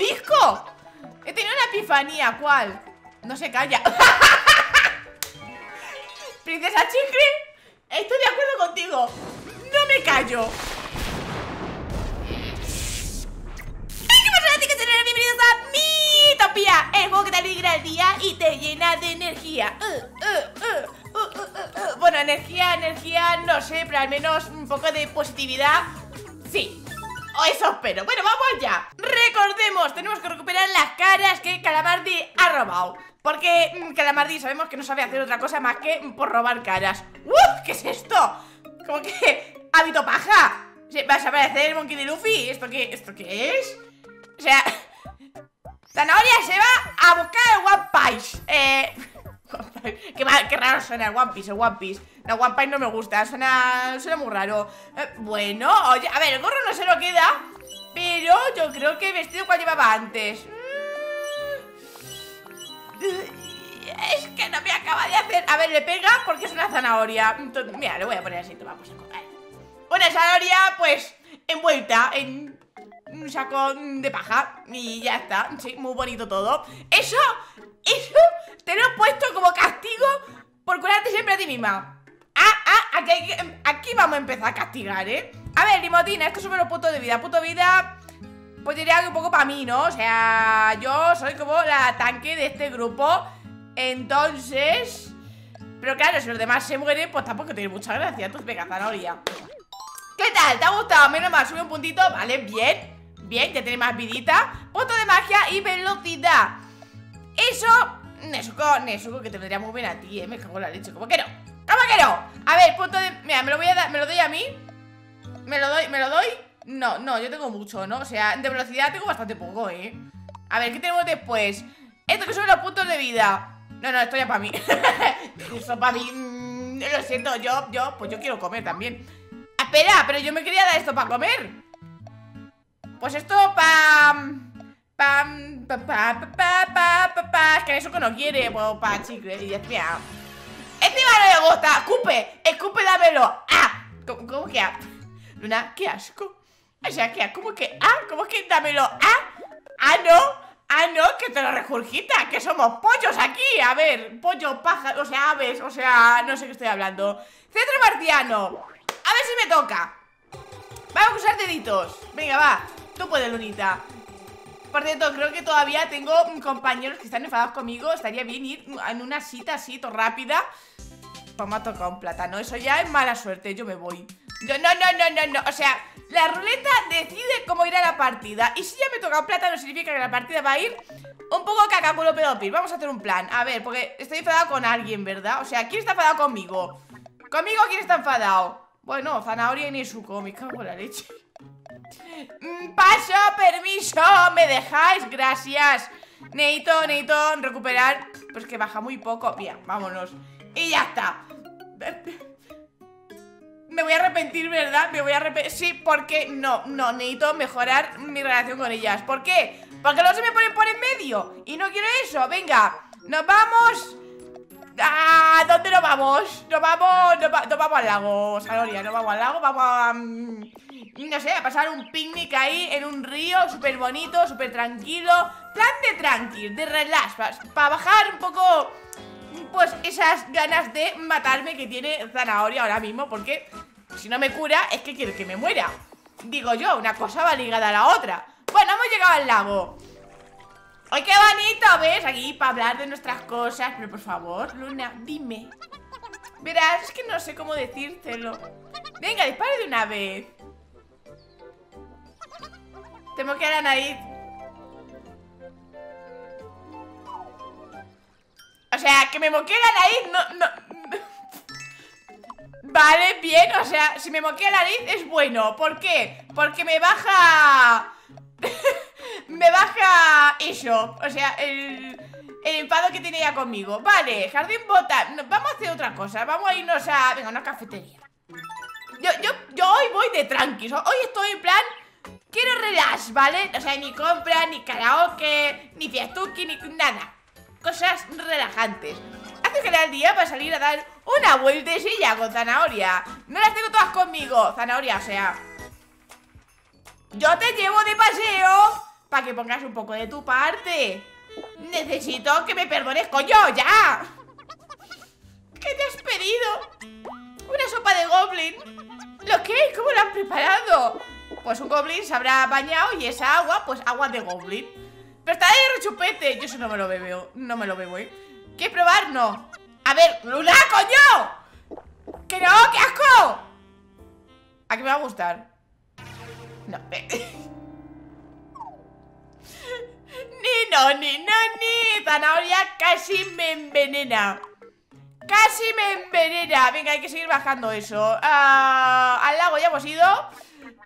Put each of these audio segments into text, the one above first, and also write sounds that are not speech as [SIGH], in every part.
disco! He tenido una epifanía, ¿cuál? No se calla. [LAUGHS] Princesa Chicle Estoy de acuerdo contigo. No me callo. ¿Qué pasa, que Bienvenidos a mi Topía El juego que te alegra el día y te llena de energía. Uh, uh, uh, Bueno, energía, energía, no sé Pero al menos un poco de positividad. Sí, o eso espero Bueno, vamos ya Recordemos, tenemos que recuperar las caras que Calamardi ha robado Porque mm, Calamardi sabemos que no sabe hacer otra cosa más que por robar caras ¡Uf! ¿Qué es esto? Como que... ¡Hábito paja! ¿Vas a parecer el monkey de Luffy? ¿Esto qué, ¿Esto qué es? O sea... Zanahoria se va a buscar el One Piece Eh... [LAUGHS] qué, qué, raro suena el One Piece, el One Piece La One Piece no me gusta, suena, suena muy raro. Eh, Bueno, oye, a ver, el gorro no se lo queda Pero yo creo que el vestido cual llevaba antes. Es que no me acaba de hacer A ver, le pega porque es una zanahoria. Mira, le voy a poner así, vamos a comer Una zanahoria, pues, envuelta en un saco de paja Y ya está, sí, muy bonito todo. Eso, eso te lo he puesto como castigo por curarte siempre a ti misma Ah, ah, aquí, aquí vamos a empezar a castigar, ¿eh? A ver, Limotina, esto sobre los puntos de vida Punto de vida, pues diría que un poco para mí, ¿no? O sea, yo soy como la tanque de este grupo Entonces... Pero claro, si los demás se mueren, pues tampoco tiene mucha gracia Entonces, venga, zanahoria ¿Qué tal? ¿Te ha gustado? Menos mal, sube un puntito, vale, bien Bien, ya tiene más vidita Punto de magia y velocidad Eso, Nesuko, Nesuko, que te vendría muy bien a ti, eh Me cago en la leche, ¿cómo que no? ¿Cómo que no? A ver, punto de... Mira, me lo voy a dar, me lo doy a mí Me lo doy, me lo doy No, no, yo tengo mucho, ¿no? O sea, de velocidad tengo bastante poco, ¿eh? A ver, ¿qué tenemos después? Esto que son los puntos de vida No, no, esto ya para mí Eso para mí mm, Lo siento, yo, yo, pues yo quiero comer también Espera, pero yo me quería dar esto para comer pues esto pam pam pa pa pa pa pa pa que eso que no quiere, pues pa chicle y espía. Encima no le gusta, escupe, escupe dámelo. Ah, ¿cómo, cómo que ah? Luna, qué asco. O sea. ¿Cómo que ah? ¿Cómo que dámelo? Ah, ah no. Ah, no, que te lo regurgita, que somos pollos aquí A ver, pollo, pájaro, o sea, aves, o sea, no sé qué estoy hablando Centro marciano A ver si me toca Vamos a usar deditos Venga, va Tú puedes, Lunita Por cierto, creo que todavía tengo compañeros que están enfadados conmigo. Estaría bien ir en una cita así, todo rápida. Pues me ha un plátano. Eso ya es mala suerte, yo me voy. No, no, no, no, no, o sea La ruleta decide cómo ir a la partida. Y si ya me toca un plátano significa que la partida va a ir un poco cacaculo pedopil. Vamos a hacer un plan, a ver, porque estoy enfadado con alguien, ¿verdad? O sea, ¿quién está enfadado conmigo? ¿Conmigo quién está enfadado? Bueno, zanahoria y Nezuko, me cago en la leche paso, permiso, ¿me dejáis? Gracias. Neito, Neito, recuperar Pues que baja muy poco. Bien, vámonos. Y ya está. Me voy a arrepentir, ¿verdad? Me voy a arrepentir Sí, porque no, no, necesito mejorar mi relación con ellas. ¿Por qué? Porque no se me ponen por en medio. Y no quiero eso, venga Nos vamos. ¿A dónde nos vamos? Nos vamos, nos, vamos al lago, Saloria, nos vamos al lago, vamos a... No sé, a pasar un picnic ahí en un río súper bonito, súper tranquilo Plan de tranquil, de relax, para bajar un poco, pues esas ganas de matarme que tiene Zanahoria ahora mismo Porque si no me cura es que quiero que me muera. Digo yo, una cosa va ligada a la otra. Bueno, hemos llegado al lago. ¡Ay, qué bonito! ¿Ves? Aquí para hablar de nuestras cosas. Pero por favor, Luna, dime. Verás, es que no sé cómo decírtelo. Venga, dispara de una vez Tengo que la nariz O sea, que me moquee la nariz no, no, Vale, bien, o sea, si me moquea la nariz es bueno. ¿Por qué? Porque me baja [LAUGHS] me baja eso O sea, el, el enfado que ella conmigo. Vale, jardín bota Vamos a hacer otra cosa Vamos a irnos a... Venga, una cafetería. Yo, yo, yo hoy voy de tranquis Hoy estoy en plan... Quiero relax, ¿vale? O sea, ni compra, ni karaoke Ni fiestuki, ni nada Cosas relajantes Hace que el día para salir a dar una vueltecilla con zanahoria No las tengo todas conmigo Zanahoria, o sea yo te llevo de paseo para que pongas un poco de tu parte. Necesito que me perdones, coño, ya. ¿Qué te has pedido? Una sopa de goblin. ¿Lo qué? ¿Cómo lo han preparado? Pues un goblin se habrá bañado y esa agua, pues agua de goblin. Pero está de rechupete. Yo eso no me lo bebo, no me lo bebo, ¿eh? ¿Qué probar? No. A ver, Luna, coño. ¡Que no! ¡Qué asco! ¿A qué me va a gustar? No. [LAUGHS] ni no, ni no, ni. Zanahoria casi me envenena. Casi me envenena. Venga, hay que seguir bajando eso. Ah, al lago ya hemos ido.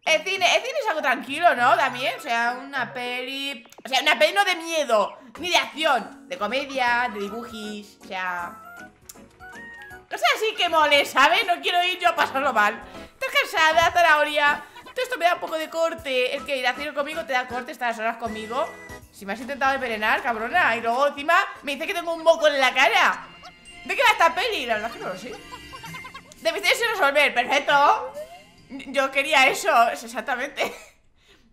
El cine, el cine es algo tranquilo, ¿no? También, o sea, una peli... O sea, una peli no de miedo, ni de acción De comedia, de dibujis, o sea... O sea, así que mole, ¿sabes? No quiero ir yo a pasarlo mal. Estás cansada, zanahoria. Todo esto me da un poco de corte. El que ir a hacer conmigo te da corte, estas horas conmigo. Si me has intentado envenenar, cabrona Y luego encima me dice que tengo un moco en la cara. ¿De qué va esta peli? La verdad es que no lo sé. De resolver, perfecto yo quería eso, exactamente. [LAUGHS]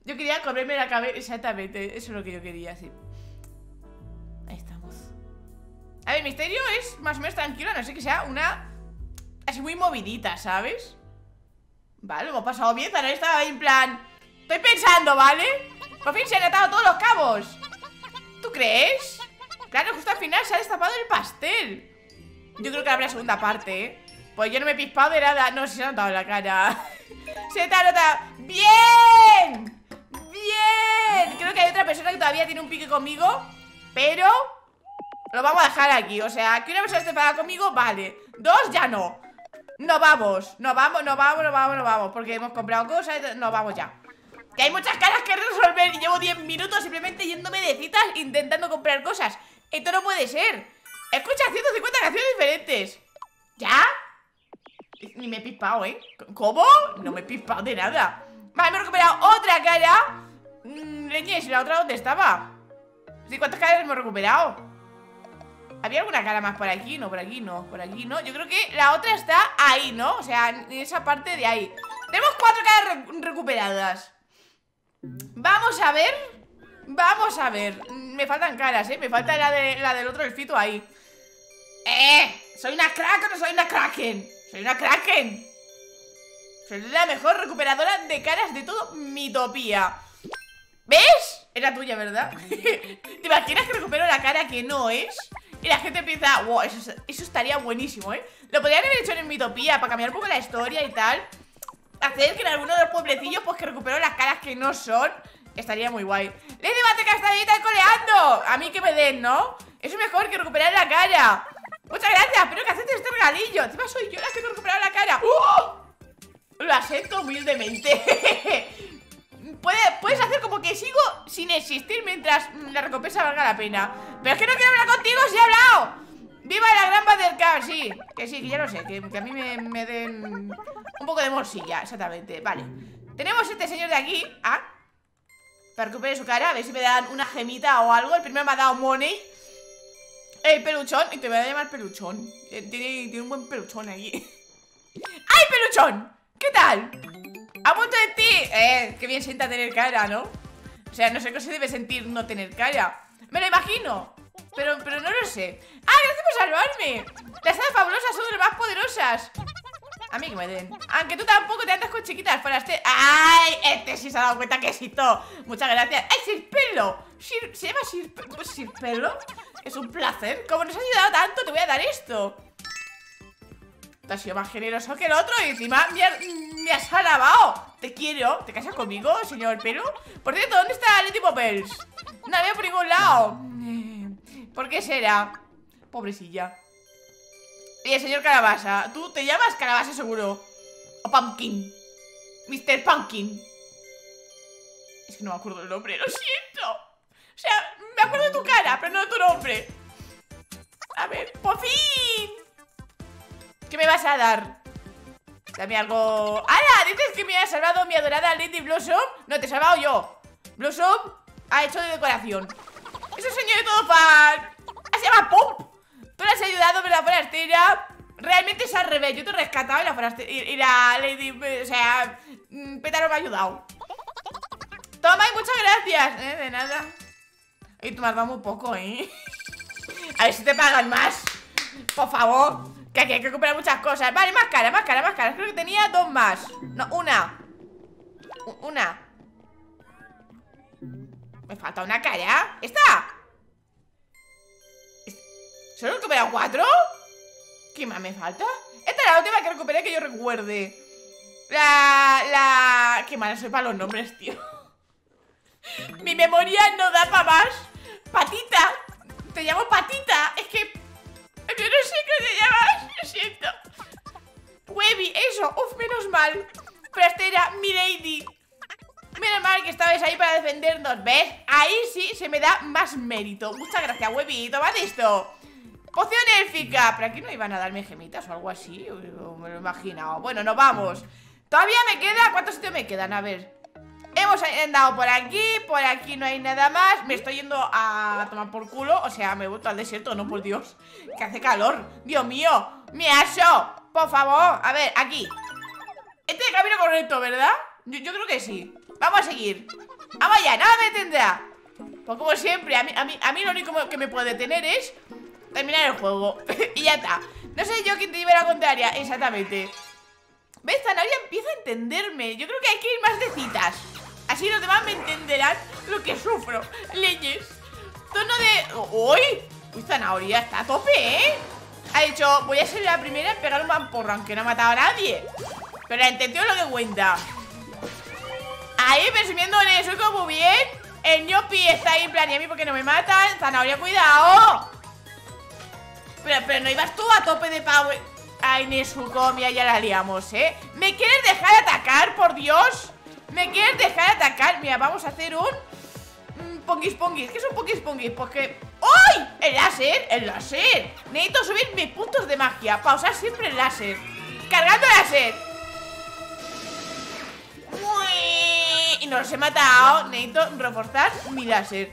Yo quería comerme la cabeza, exactamente. Eso es lo que yo quería, sí. Ahí estamos. A ver, misterio es más o menos tranquilo, no sé que sea una... Así muy movidita, ¿sabes? Vale, hemos pasado bien, pero estaba ahí en plan... Estoy pensando, ¿vale? Por fin se han atado todos los cabos. ¿Tú crees? Claro, justo al final se ha destapado el pastel. Yo creo que habrá segunda parte, ¿eh? Pues yo no me he pispado de nada. No, se ha notado la cara. [LAUGHS] Se te ha notado. ¡Bien! ¡Bien! Creo que hay otra persona que todavía tiene un pique conmigo Pero Lo vamos a dejar aquí, o sea Que una persona esté para conmigo, vale. Dos, ya no. No vamos, no vamos, no vamos, no vamos, no vamos Porque hemos comprado cosas, no vamos ya. Que hay muchas caras que resolver Y llevo 10 minutos simplemente yéndome de citas Intentando comprar cosas. Esto no puede ser. Escucha 150 canciones diferentes. ¿Ya? Ni me he pispado, ¿eh? ¿Cómo? No me he pispado de nada Vale, me he recuperado otra cara mmm, ¿y la otra dónde estaba? ¿Sí, ¿Cuántas caras hemos recuperado? ¿Había alguna cara más por aquí? No, por aquí no, por aquí no Yo creo que la otra está ahí, ¿no? O sea, en esa parte de ahí Tenemos cuatro caras recuperadas Vamos a ver Vamos a ver Me faltan caras, ¿eh? Me falta la, de, la del otro elfito ahí ¡Eh! ¿Soy una crack o soy una kraken? ¡Soy una Kraken! Soy la mejor recuperadora de caras de todo Mitopía ¿Ves? Era tuya, ¿verdad? [LAUGHS] ¿Te imaginas que recupero la cara que no es? Y la gente piensa, wow, eso, estaría buenísimo, ¿eh? Lo podrían haber hecho en Mitopía para cambiar un poco la historia y tal Hacer que en alguno de los pueblecillos pues que recupero las caras que no son Estaría muy guay ¡Le debate castañita coleando! A mí que me den, ¿no? Eso es mejor que recuperar la cara Muchas gracias, pero que haces este regalillo. Encima soy yo la que he recuperado la cara. ¡Oh! Lo acepto humildemente. [LAUGHS] Puedes hacer como que sigo sin existir Mientras la recompensa valga la pena. Pero es que no quiero hablar contigo, si he hablado. ¡Viva la gran car! Sí, que sí, que ya lo sé Que, a mí me, den un poco de morsilla Exactamente, vale. Tenemos este señor de aquí Ah Para recuperar su cara, a ver si me dan una gemita o algo. El primero me ha dado money el peluchón, y te voy a llamar peluchón eh, Tiene, un buen peluchón ahí [LAUGHS] ¡Ay, peluchón! ¿Qué tal? ¡A punto de ti! Eh, qué bien sienta tener cara, ¿no? O sea, no sé qué se debe sentir no tener cara Me lo imagino pero, pero no lo sé ¡Ah, gracias por salvarme! Las hadas fabulosas son las más poderosas a mí que me den Aunque tú tampoco te andas con chiquitas para este ¡Ay! Este sí se ha dado cuenta que todo Muchas gracias ¡Ay, Sirpelo! ¿Se llama Sirpelo? Sirpelo Es un placer Como nos has ayudado tanto, te voy a dar esto Te has sido más generoso que el otro Y encima me, has alabado Te quiero ¿Te casas conmigo, señor Pelo? Por cierto, ¿dónde está Lady Poppers? No la veo por ningún lado ¿Por qué será? Pobrecilla y el señor Calabaza, tú te llamas Calabaza seguro. O Pumpkin. Mr. Pumpkin. Es que no me acuerdo del nombre, lo siento. Sea, me acuerdo de tu cara, pero no de tu nombre. A ver, por fin. ¿Qué me vas a dar? Dame algo... ¡Hala! ¿Dices que me ha salvado mi adorada Lady Blossom? No, te he salvado yo Blossom ha hecho de decoración Es el señor de todo fan Se llama Pop Tú le has ayudado, pero la forastera realmente es al revés. Yo te he rescatado y la forastera. Y, la Lady. O sea. Mm, Pétalo me ha ayudado. Toma y muchas gracias. ¿Eh? De nada. Y tú me has dado muy poco, ¿eh? [LAUGHS] A ver si te pagan más. Por favor. Que aquí hay que recuperar muchas cosas. Vale, más cara, más cara, más cara. Creo que tenía dos más. No, una. Una. Me falta una cara. ¿Esta? ¿Solo he recuperado cuatro? ¿Qué más me falta? Esta es la última que recuperé que yo recuerde. La... la... Qué mala soy para los nombres, tío. [LAUGHS] Mi memoria no da para más. Patita. Te llamo Patita. Es que... Yo no sé qué te llamas. Lo siento. Webby, eso. Uf, menos mal. Pero esta era mi lady. Menos mal que estabais ahí para defendernos, ¿ves? Ahí sí se me da más mérito Muchas gracias, Webby, tomad esto Poción élfica Pero aquí no iban a darme gemitas o algo así Me lo he imaginado Bueno, nos vamos Todavía me queda... ¿Cuántos sitios me quedan? A ver Hemos andado por aquí, por aquí no hay nada más. Me estoy yendo a tomar por culo O sea, me he vuelto al desierto, no por Dios. Que hace calor, Dios mío. ¡Me aso! Por favor, a ver, aquí. Este camino correcto, ¿verdad? yo creo que sí. Vamos a seguir. Vamos allá, nada me tendrá Pues como siempre, a mí, a mí, a mí lo único que me puede tener es Terminar el juego. [LAUGHS] Y ya está. No sé yo quién te lleve la contraria Exactamente. ¿Ves? Zanahoria empieza a entenderme. Yo creo que hay que ir más de citas Así los demás me entenderán lo que sufro Leyes Tono de... ¡Uy! Uy, Zanahoria está a tope, ¿eh? Ha dicho, voy a ser la primera en pegar un mamporro Aunque no ha matado a nadie Pero la intención es lo que cuenta Ahí presumiendo en eso como bien El ñopi está ahí en plan Y a mí porque no me matan Zanahoria, cuidado pero, pero no ibas tú a tope de power Ay, Nesukomia, ya la liamos, ¿eh? ¿Me quieres dejar atacar, por Dios? ¿Me quieres dejar atacar? Mira, vamos a hacer un... Pongis, pongis, ¿qué es un pongis, pongis? Pues que... ¡Ay! ¡El láser! ¡El láser! Necesito subir mis puntos de magia Pausar siempre el láser Cargando el láser y no los he matado Necesito reforzar mi láser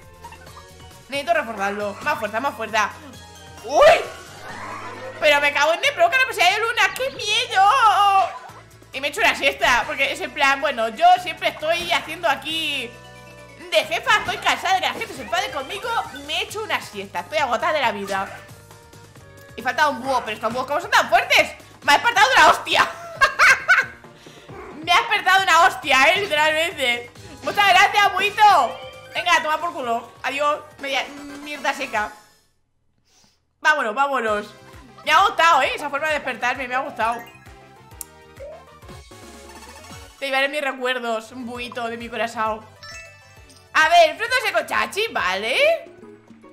Necesito reforzarlo Más fuerza, más fuerza ¡Uy! Pero me cago en de provoca la presencia de luna ¡Qué miedo! Y me he hecho una siesta Porque es en plan, bueno, yo siempre estoy haciendo aquí De jefa, estoy cansada de que la gente se enfade conmigo Me he hecho una siesta, estoy agotada de la vida. Y falta un búho Pero estos búhos, ¿cómo son tan fuertes? Me ha despertado una hostia. [LAUGHS] Me ha despertado una hostia, eh, literalmente. Muchas gracias, buito. Venga, toma por culo. Adiós, media mierda seca. Vámonos, vámonos. Me ha gustado, eh, esa forma de despertarme Me ha gustado Te llevaré mis recuerdos Un buito de mi corazón A ver, frutos de cochachi, vale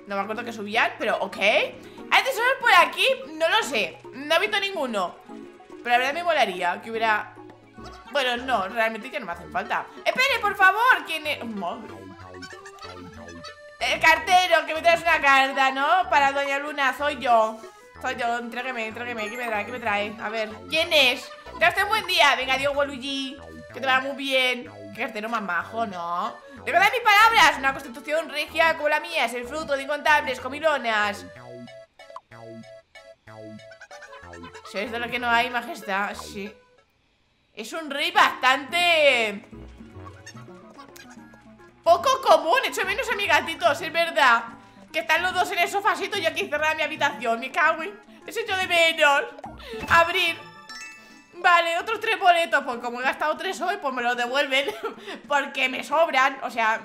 No me acuerdo que subían, pero ok ¿Hay tesoros por aquí? No lo sé No he visto ninguno Pero la verdad me molaría que hubiera bueno, no, realmente ya no me hacen falta ¡Espere, por favor! ¿Quién es? El cartero, que me traes una carta, ¿no? Para Doña Luna, soy yo Soy yo, entrégueme, entrégueme ¿Qué me trae? ¿Qué me trae? A ver, ¿quién es? Te un buen día Venga, Diego Luigi Que te va muy bien Qué cartero más majo, ¿no? Recordad mis palabras. Una constitución regia como la mía Es el fruto de incontables comilonas. ¿Sabes de lo que no hay, majestad? Sí. Es un rey bastante... Poco común, hecho menos a mi gatitos, es verdad. Que están los dos en el sofacito y aquí cerrada mi habitación. Me cago en... Hecho de menos. Abrir Vale, otros tres boletos Pues como he gastado tres hoy, pues me los devuelven [LAUGHS] Porque me sobran, o sea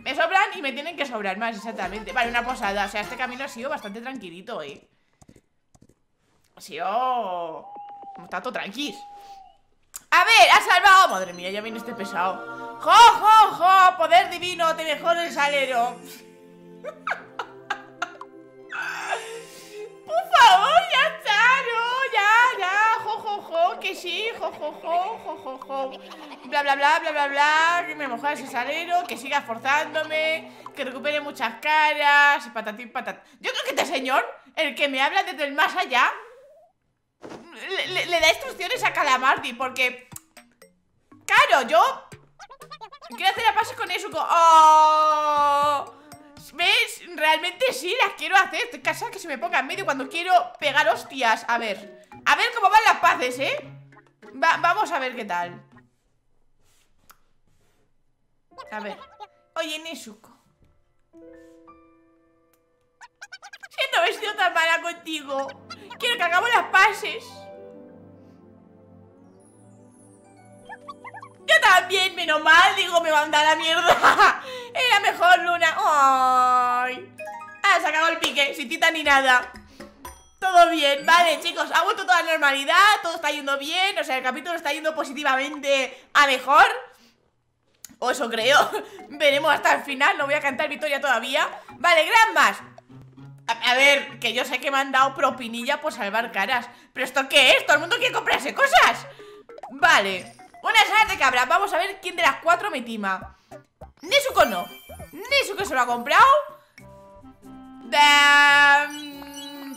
Me sobran y me tienen que sobrar más, exactamente. Vale, una posada, o sea, este camino ha sido bastante tranquilito, eh Ha sido... Está todo tranquis. A ver, ha salvado Madre mía, ya viene este pesado. ¡Jo, jo, jo! Poder divino, te mejora el salero. [LAUGHS] Por favor, ya está, no, ya, ya Jo, jo, jo, que sí, jo, jo, jo, jo, jo, jo. Bla, bla, bla, bla, bla, bla Que me mejora ese salero, que siga esforzándome Que recupere muchas caras Patatín, patat. Yo creo que este señor, el que me habla desde el más allá le, da instrucciones a Calamardi Porque Claro, yo Quiero hacer la pase con eso ¡Oh! Sí, las quiero hacer Estoy cansada que se me ponga en medio cuando quiero pegar hostias A ver A ver cómo van las paces, ¿eh? vamos a ver qué tal A ver. Oye, Nezuko. Siento haber sido tan mala contigo. Quiero que hagamos las pases. Yo también, menos mal, digo, me va a dar la mierda. [LAUGHS] Era mejor, Luna. ¡Ay! Ah, se acabó el pique, sin tita ni nada. Todo bien, vale chicos, ha vuelto toda la normalidad, todo está yendo bien, o sea, el capítulo está yendo positivamente a mejor O eso creo, [LAUGHS] veremos hasta el final, no voy a cantar victoria todavía Vale, Granmas a, a, ver, que yo sé que me han dado propinilla por salvar caras ¿Pero esto qué es? ¿Todo el mundo quiere comprarse cosas? Vale, una sala de cabra, vamos a ver quién de las cuatro me tima no Nesuko se lo ha comprado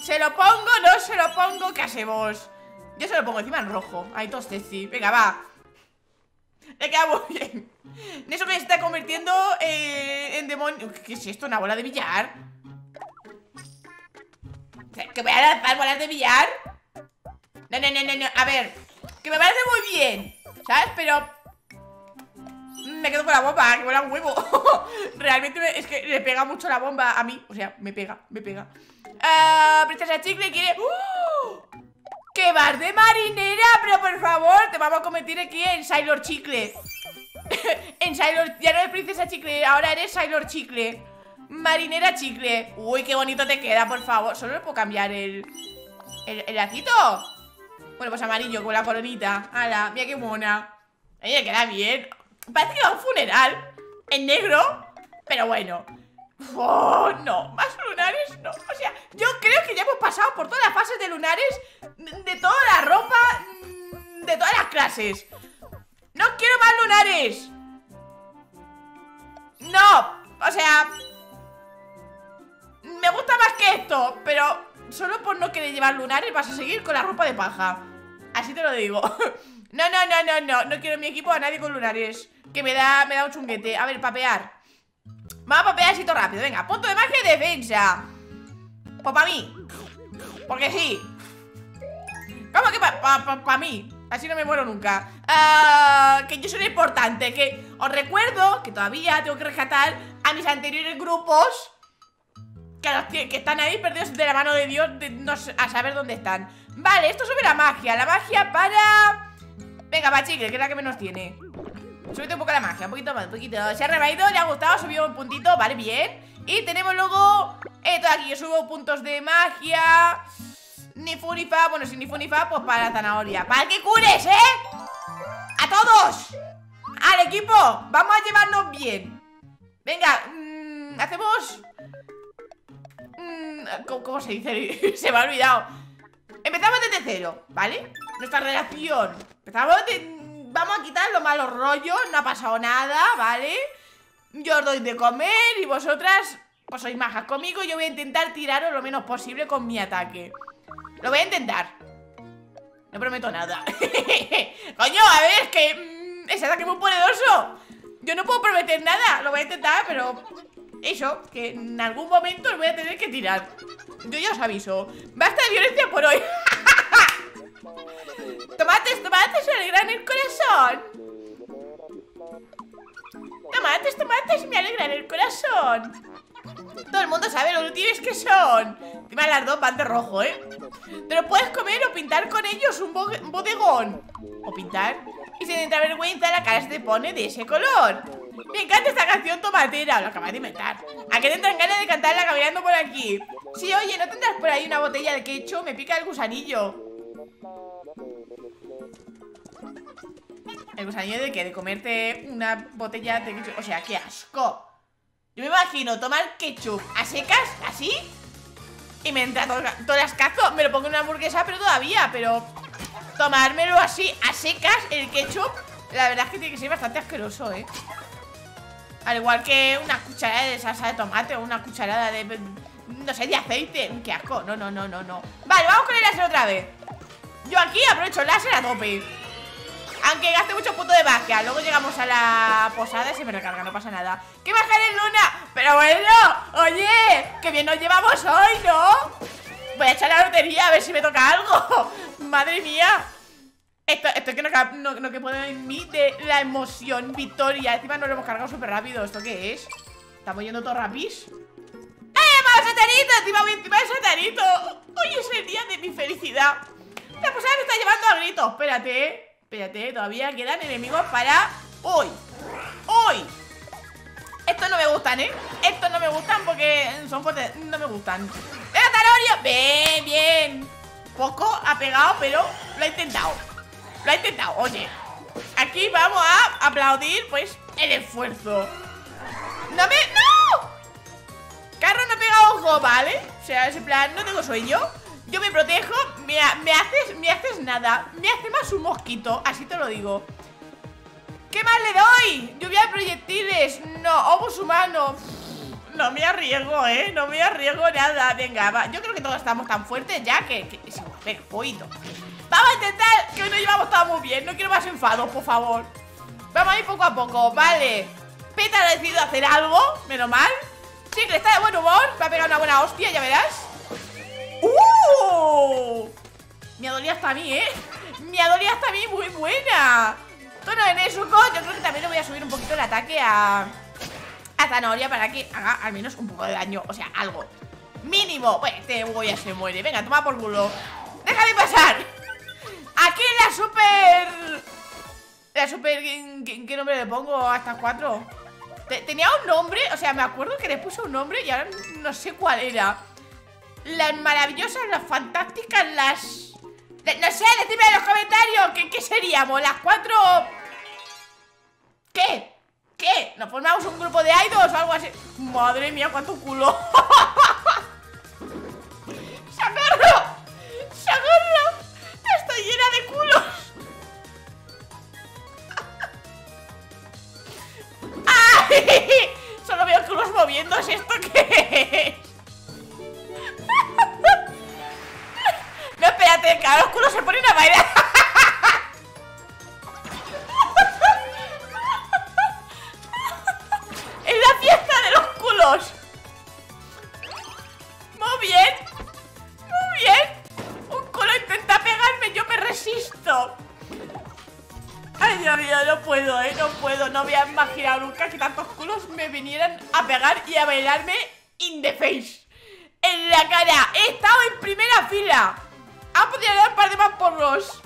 ¿Se lo pongo? ¿No se lo pongo? ¿Qué hacemos? Yo se lo pongo encima en rojo Ahí tosteci Venga, va Le queda muy bien Eso se está convirtiendo eh, en demonio ¿Qué es esto? ¿Una bola de billar? ¿Que voy a lanzar bolas de billar? No, no, no, no, no A ver Que me parece muy bien ¿Sabes? Pero me quedo con la bomba, que vuela un huevo. [LAUGHS] Realmente es que le pega mucho la bomba a mí. O sea, me pega, me pega. Uh, Princesa Chicle quiere... ¡Uh! ¡Que vas de marinera! Pero por favor, te vamos a convertir aquí en Sailor Chicle. [LAUGHS] En Sailor... Ya no eres Princesa Chicle, ahora eres Sailor Chicle. Marinera Chicle. Uy, qué bonito te queda, por favor. Solo le puedo cambiar el... ¿El, el lacito? Bueno, pues amarillo con la coronita. ¡Hala! Mira qué mona. Ella queda bien Parece que va a un funeral En negro Pero bueno. Oh, no, más lunares no. O sea, yo creo que ya hemos pasado por todas las fases de lunares De toda la ropa De todas las clases. No quiero más lunares. No, o sea Me gusta más que esto Pero solo por no querer llevar lunares Vas a seguir con la ropa de paja. Así te lo digo. [LAUGHS] No, no, no, no, no No quiero en mi equipo a nadie con lunares Que me da, me da un chunguete. A ver, papear. Vamos a papear así todo rápido, venga Punto de magia y defensa. Pues para mí. Porque sí. ¿Cómo que para pa, pa, mí? Así no me muero nunca. Uh, Que yo soy importante Que os recuerdo que todavía tengo que rescatar A mis anteriores grupos que, que están ahí perdidos de la mano de Dios de no, A saber dónde están. Vale, esto sobre la magia. La magia para... Venga, va, chicle, que es la que menos tiene Súbete un poco la magia, un poquito más, un poquito Se ha rebaído, le ha gustado, subió un puntito Vale, bien Y tenemos luego esto de aquí, yo subo puntos de magia Ni fu ni fa Bueno, si ni fu ni fa, pues para la zanahoria ¡Para que cures, eh! ¡A todos! ¡Al equipo! Vamos a llevarnos bien Venga, mmm, hacemos... Mmm, ¿cómo, ¿Cómo se dice? [LAUGHS] se me ha olvidado Empezamos desde cero, ¿vale? Nuestra relación Empezamos de vamos a quitar los malos rollos, no ha pasado nada, ¿vale? Yo os doy de comer y vosotras, pues sois majas conmigo Yo voy a intentar tiraros lo menos posible con mi ataque. Lo voy a intentar. No prometo nada. [LAUGHS] Coño, a ver, es que mmm, ese ataque es muy poderoso. Yo no puedo prometer nada, lo voy a intentar, pero... Eso, que en algún momento os voy a tener que tirar. Yo ya os aviso. Basta de violencia por hoy. [LAUGHS] Tomates, tomates, me alegran el Tomates, tomates, me alegran el corazón. Todo el mundo sabe lo útiles que son. Encima las dos van de rojo, ¿eh? Te lo puedes comer o pintar con ellos un, bodegón. O pintar. Y sin entrar vergüenza la cara se te pone de ese color. Me encanta esta canción tomatera Lo acabas de inventar. ¿A qué te entran ganas de cantarla caminando por aquí? Sí, oye, ¿no tendrás por ahí una botella de quecho? Me pica el gusanillo El gusanillo de que de comerte una botella de ketchup. O sea, qué asco. Yo me imagino tomar ketchup a secas, así. Y me entra todo, el ascazo. Me lo pongo en una hamburguesa, pero todavía. Pero tomármelo así, a secas, el ketchup. La verdad es que tiene que ser bastante asqueroso, ¿eh? Al igual que una cucharada de salsa de tomate o una cucharada de... No sé, de aceite. Qué asco. No, no, no, no, no. Vale, vamos con el láser otra vez. Yo aquí aprovecho el láser a tope. Aunque gaste mucho punto de magia Luego llegamos a la posada y se me recarga, no pasa nada ¡Que bajar en luna! Pero bueno, oye ¡Qué bien nos llevamos hoy, ¿no? Voy a echar la lotería a ver si me toca algo [LAUGHS] Madre mía Esto, esto es que no, no, no que puede en de la emoción, victoria. Encima nos lo hemos cargado súper rápido. ¿Esto qué es? ¿Estamos yendo todo rapis? ¡Eh, satanito! Encima voy encima de satanito. Hoy es el día de mi felicidad. La posada me está llevando a gritos. Espérate, eh. Espérate. Todavía quedan enemigos para hoy. Hoy. Estos no me gustan, ¿eh? Estos no me gustan porque son fuertes. No me gustan. ¡Venga, Tanorio! Bien, bien. Poco ha pegado, pero lo ha intentado. Lo ha intentado. Oye, aquí vamos a aplaudir, pues, el esfuerzo. ¡No me... ¡No! Carro no pega ojo, ¿vale? O sea, es en plan, no tengo sueño Yo me protejo, me, me haces me haces nada Me hace más un mosquito, así te lo digo. ¿Qué más le doy? Lluvia de proyectiles No, obus humano. No me arriesgo, ¿eh? No me arriesgo nada. Venga, va, yo creo que todos estamos tan fuertes ya que, que es venga, poquito Vamos a intentar, que hoy nos llevamos todo muy bien No quiero más enfados, por favor. Vamos a ir poco a poco, vale. Peta ha decidido hacer algo, menos mal. Sí, que está de buen humor Me ha pegado una buena hostia, ya verás ¡Uh! Me dolido hasta a mí, ¿eh? Me dolido hasta a mí, muy buena Tono de Nezuko Yo creo que también le voy a subir un poquito el ataque a... A Zanahoria para que haga al menos un poco de daño O sea, algo Mínimo Bueno, este Hugo ya se muere Venga, toma por culo ¡Déjame pasar! Aquí la super... La super... ¿Qué, qué- nombre le pongo a estas cuatro? Te- Tenía un nombre, o sea, me acuerdo que le puse un nombre y ahora no sé cuál era. Las maravillosas, las fantásticas, las... la- No sé, decidme en los comentarios ¿qué, qué seríamos? Las cuatro... ¿Qué? ¿Qué? ¿Nos formamos un grupo de idols o algo así? Madre mía, cuánto culo [LAUGHS] ¡Socorro! ¡Socorro! Estoy llena de culos [LAUGHS] ¡Ay! Solo veo culos moviéndose. ¿Esto qué se ponen a bailar. ¡Es la fiesta de los culos! Muy bien. Muy bien. Un culo intenta pegarme, yo me resisto. Ay, Dios mío, no puedo, eh, no puedo No había imaginado nunca que tantos culos me vinieran a pegar y a bailarme Podido dar un par de más porros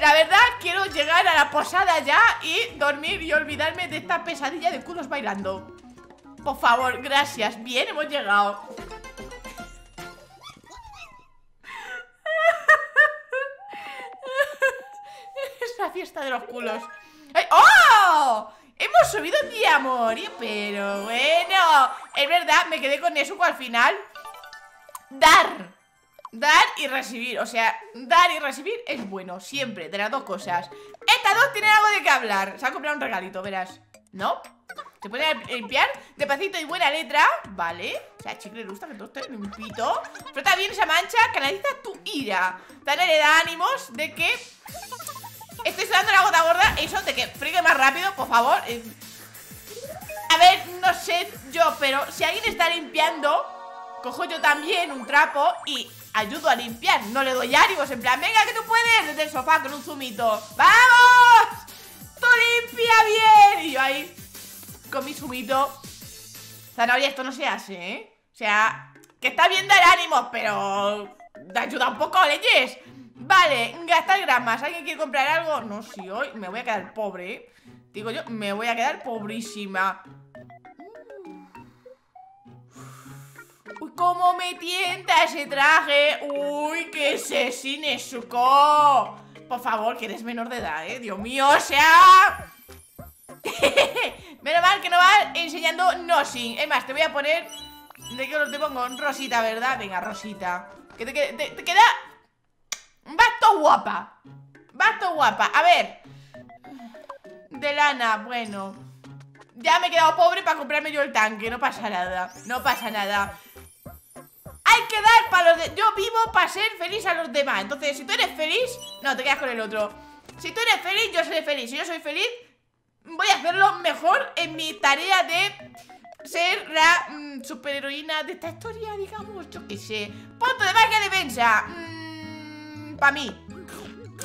La verdad, quiero llegar a la posada ya Y dormir y olvidarme de esta pesadilla de culos bailando Por favor, gracias, bien, hemos llegado [LAUGHS] Es la fiesta de los culos. ¡Oh! Hemos subido de amor, pero bueno. Es verdad, me quedé con eso al final. Dar. Dar y recibir. O sea, dar y recibir es bueno, siempre, de las dos cosas. Estas dos tienen algo de qué hablar. Se ha comprado un regalito, verás. ¿No? Se pone a limpiar despacito y buena letra Vale, o sea, chicle le gusta que todo esté limpito Frota bien esa mancha, canaliza tu ira Dale le da ánimos de que Estoy sudando la gota gorda Eso de que frigue más rápido, por favor Eh, A ver, no sé yo Pero si alguien está limpiando Cojo yo también un trapo Y ayudo a limpiar No le doy ánimos, en plan, venga que tú puedes Desde el sofá con un zumito ¡Vamos! ¡Tú limpia bien! Y yo ahí Con mi zumito Zanahoria, esto no se hace, ¿eh? O sea, que está bien dar ánimos Pero... Te ayuda un poco, leyes Vale, gastar gramas ¿Alguien quiere comprar algo? No, si hoy me voy a quedar pobre ¿eh? Digo yo, me voy a quedar pobrísima Uy, cómo me tienta ese traje Uy, qué sexy Nezuko Por favor, que eres menor de edad, ¿eh? Dios mío, o sea... [LAUGHS] Menos mal que no va enseñando nosing Es más, te voy a poner... ¿De qué color te pongo? Rosita, ¿verdad? Venga, rosita. Que te, te- te queda... Basto guapa. Basto guapa. A ver. De lana, bueno. Ya me he quedado pobre para comprarme yo el tanque No pasa nada No pasa nada hay que dar para los de... Yo vivo para ser feliz a los demás Entonces, si tú eres feliz No, te quedas con el otro Si tú eres feliz, yo seré feliz Si yo soy feliz, voy a hacerlo mejor En mi tarea de ser la mm, superheroína de esta historia Digamos, yo qué sé Punto de de defensa mm, Para mí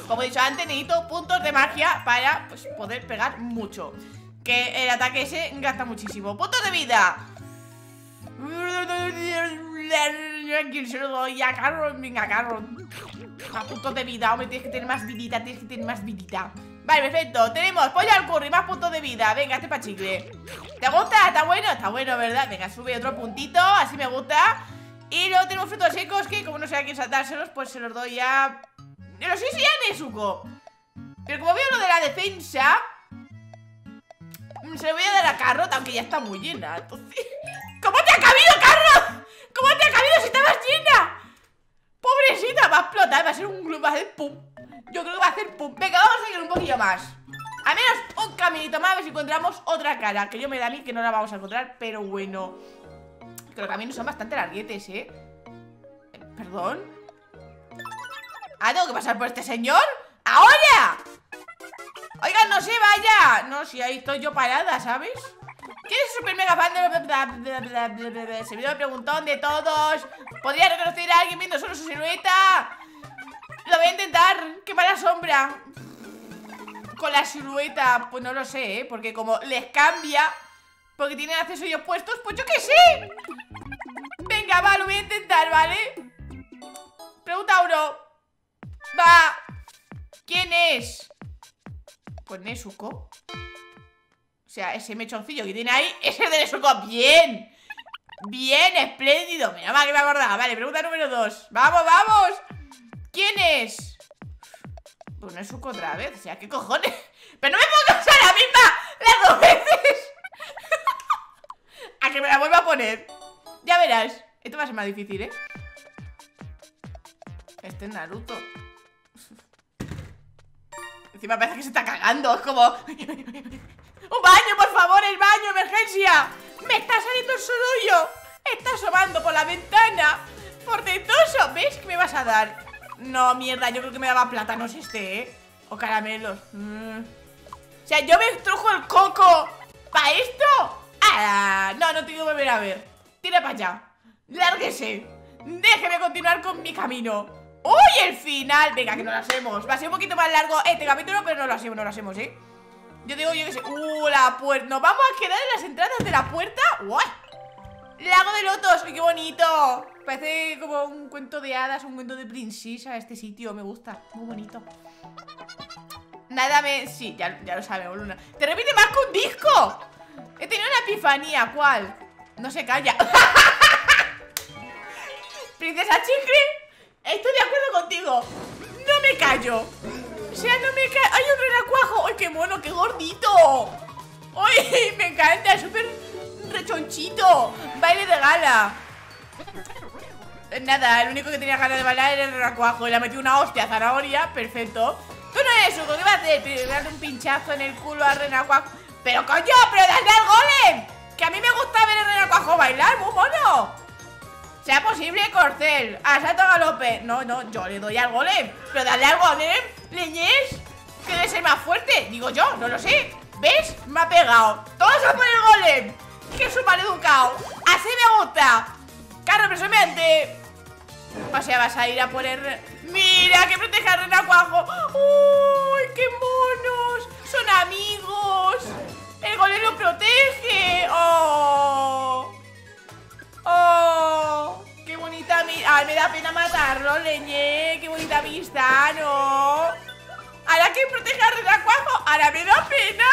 como he dicho antes, necesito puntos de magia para pues, poder pegar mucho. Que el ataque ese gasta muchísimo. ¡Puntos de vida! ¿Quién se lo doy? A Carro, venga, Carro. A puntos de vida, hombre, tienes que tener más vidita, tienes que tener más vidita. Vale, perfecto, tenemos pollo al curry, más puntos de vida Venga, este pa' chicle ¿Te gusta? ¿Está bueno? Está bueno, ¿verdad? Venga, sube otro puntito, así me gusta Y luego tenemos frutos secos que como no sé a quién saltárselos Pues se los doy a... Los sí, sí, a Nezuko Pero como veo lo de la defensa mm, Se lo voy a dar a Carrot, aunque ya está muy llena. [LAUGHS] ¿Cómo te ha cabido, Carrot? ¿Cómo te ha cabido si estabas llena? Pobrecita, va a va a ser un... Va a hacer pum yo creo que va a hacer pum Venga, vamos a seguir un poquillo más A menos un caminito más, a ver si encontramos otra cara Que yo me da a mí que no la vamos a encontrar Pero bueno Que los caminos son bastante larguetes, ¿eh? ¿Perdón? Ah, ¿tengo que pasar por este señor? ¡Ahora! Oigan, no se vaya No, si ahí estoy yo parada, ¿sabes? ¿Quién es el super mega fan de... Se vio preguntón de todos ¿Podría reconocer a alguien viendo solo su silueta? Lo voy a intentar ¡Qué mala sombra! Con la silueta, pues no lo sé, ¿eh? Porque como les cambia Porque tienen accesorios puestos, pues yo qué sé. Venga, va, lo voy a intentar, ¿vale? Pregunta uno. Va. ¿Quién es? Pues Nesuko O sea, ese mechoncillo que tiene ahí Es el de Nesuko, bien. Bien, espléndido. Mira, va, que me acordaba. Vale, pregunta número dos. Vamos, vamos ¿Quién es? Pues no es su otra vez, o sea, ¿qué cojones? ¡Pero no me pongas a la misma las dos veces! a que me la vuelva a poner Ya verás Esto va a ser más difícil, ¿eh? Este es Naruto Encima parece que se está cagando Es como... ¡Un baño, por favor! ¡El baño! ¡Emergencia! ¡Me está saliendo el sorullo! ¡Está asomando por la ventana! ¡Portentoso! ¿Ves que me vas a dar? No, mierda, yo creo que me daba plátanos este, ¿eh? O caramelos mm. O sea, yo me trujo el coco ¿Para esto? ¡Ah! No, no tengo que volver a ver Tira para allá Lárguese Déjeme continuar con mi camino ¡Uy, el final! Venga, que no lo hacemos Va a ser un poquito más largo este capítulo Pero no lo hacemos, no lo hacemos, ¿eh? Yo digo, yo que sé ¡Uh, la puerta! ¿Nos vamos a quedar en las entradas de la puerta? ¡Uy! Lago de lotos, qué bonito Parece como un cuento de hadas, un cuento de princesa Este sitio, me gusta, muy bonito Nada me... Sí, ya, lo sabemos, Luna Te repite más que un disco He tenido una epifanía, ¿cuál? No se calla [LAUGHS] Princesa Chicle Estoy de acuerdo contigo No me callo O sea, no me callo ¡Hay un renacuajo! ¡Ay, qué mono, qué gordito! ¡Ay, me encanta! Súper rechonchito Baile de gala Nada, el único que tenía ganas de bailar era el racuajo Y le metido una hostia a zanahoria, perfecto. Tú no eres eso, ¿qué vas a hacer? Darle un pinchazo en el culo al renacuajo. Pero coño, pero dale al golem Que a mí me gusta ver el renacuajo bailar, muy mono. Sea posible, Corcel Asalto galope. No, no, yo le doy al golem Pero dale al golem, leñez Que ser más fuerte. Digo yo, no lo sé. ¿Ves? Me ha pegado. Todos a por el golem que es un educado Así me gusta. Carro presumiente O sea, vas a ir a poner... Mira, que protege a Renacuajo ¡Uy, qué monos! Son amigos El golem lo protege ¡Oh! ¡Oh! ¡Qué bonita amistad! ¡Ay, me da pena matarlo, leñé! ¡Qué bonita amistad, no! ¿Ahora que protege a Renacuajo? ¿Ahora me da pena?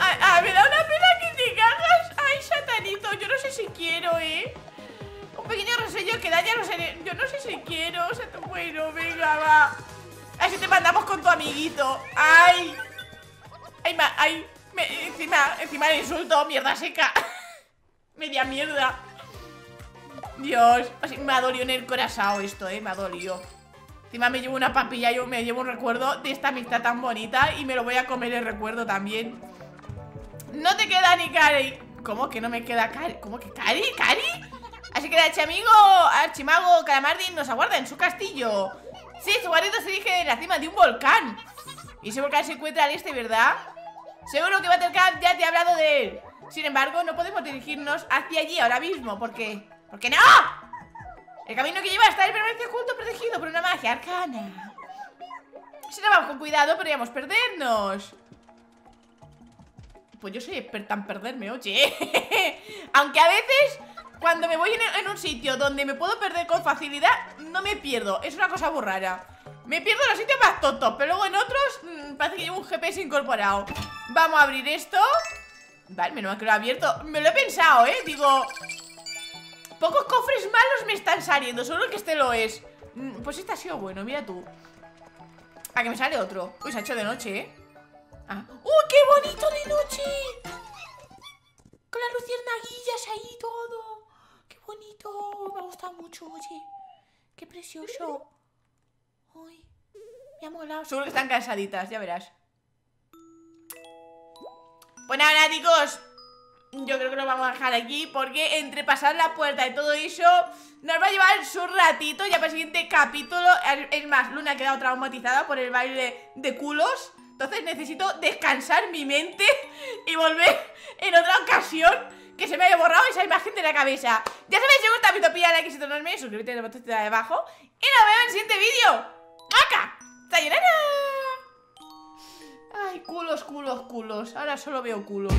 Ah, me da una pena que te cagas. Ay, satanito, yo no sé si quiero, ¿eh? Pequeño resello que da ya no sé. Yo no sé si quiero. Bueno, venga, va. Así te mandamos con tu amiguito. Ay. Ay, ay. encima, encima le insulto, mierda seca. [LAUGHS] Media mierda. Dios. me ha dolido en el corazón esto, eh. Me ha dolido. Encima me llevo una papilla, yo me llevo un recuerdo de esta amistad tan bonita y me lo voy a comer el recuerdo también. No te queda ni Cari ¿Cómo que no me queda Cari? ¿Cómo que Cari? ¿Cari? Así que el archiamigo, archimago Calamardin nos aguarda en su castillo Sí, su guardián se dirige en la cima de un volcán Y ese volcán se encuentra al este, ¿verdad? Seguro que Buttercup ya te ha hablado de él Sin embargo, no podemos dirigirnos hacia allí ahora mismo ¿Por qué? ¿Por qué no? El camino que lleva hasta él permanece junto protegido por una magia arcana Si no vamos con cuidado, podríamos perdernos. Pues yo soy experta en perderme, oye. [LAUGHS] Aunque a veces, cuando me voy en, un sitio donde me puedo perder con facilidad, no me pierdo. Es una cosa muy rara. Me pierdo en los sitios más tontos, pero luego en otros mm, parece que llevo un GPS incorporado. Vamos a abrir esto. Vale, menos mal que lo he abierto. Me lo he pensado, ¿eh? Digo... Pocos cofres malos me están saliendo, solo que este lo es. Mm, pues este ha sido bueno, mira tú. A que me sale otro. Uy, se ha hecho de noche, ¿eh? Ah. ¡Uh, qué bonito de noche! Con las luciernaguillas ahí todo. ¡Qué bonito! Me ha gustado mucho, oye. ¡Qué precioso! ¡Uy! Me ha molado. Seguro que están cansaditas, ya verás. Pues nada, chicos. Yo creo que lo vamos a dejar aquí porque entre pasar la puerta y todo eso nos va a llevar su ratito ya para el siguiente capítulo. Es más, Luna ha quedado traumatizada por el baile de culos. Entonces necesito descansar mi mente y volver en otra ocasión que se me haya borrado esa imagen de la cabeza. Ya sabéis, si os gusta mi topilla, like y si enorme, suscríbete en el botón de abajo. Y nos vemos en el siguiente vídeo. ¡Acá! ¡Sayonara! Ay, culos, culos, culos. Ahora solo veo culos.